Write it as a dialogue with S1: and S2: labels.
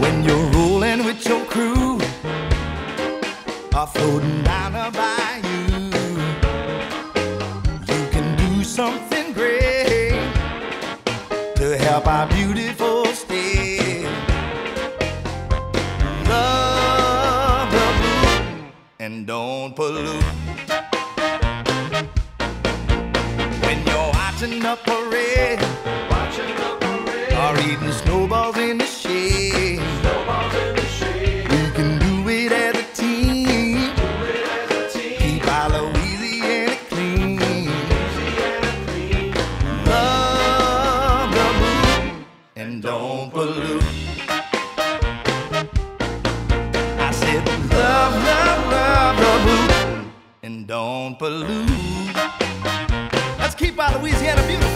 S1: When you're rolling with your crew, are floating down a bayou, you can do something great to help our beautiful state. Love the boot and don't pollute. When you're watching a parade, or eating snowballs in the shade, and don't pollute. I said, love, love, love the boot and don't pollute. Let's keep our Louisiana beautiful.